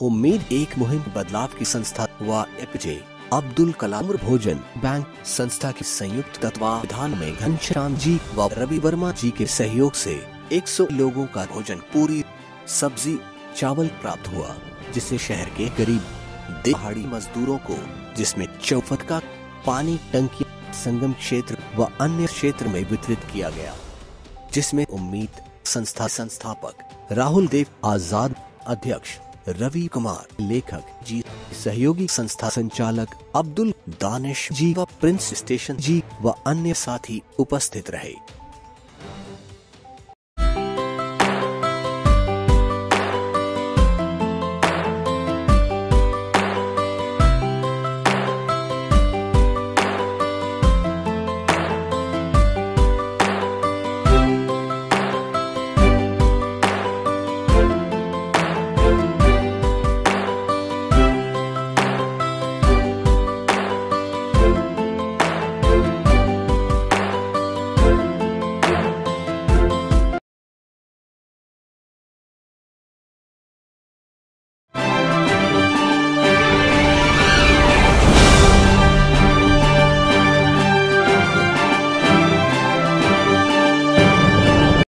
उम्मीद एक मुहिम बदलाव की संस्था व एपीजे अब्दुल कलाम भोजन बैंक संस्था के संयुक्त तत्वावधान में घनश्याम जी व रवि वर्मा जी के सहयोग से 100 लोगों का भोजन पूरी सब्ज़ी चावल प्राप्त हुआ, जिससे शहर के गरीब दिहाड़ी मजदूरों को, जिसमें चौफत का पानी टंकी संगम क्षेत्र व अन्य क्षेत्र में वितरित किया गया, जिसमें उम्मीद संस्था संस्थापक राहुल देव आज़ाद अध्यक्ष रवि कुमार, लेखक, जी, सहयोगी संस्था संचालक अब्दुल दानिश जी व प्रिंस स्टेशन जी व अन्य साथी उपस्थित रहे।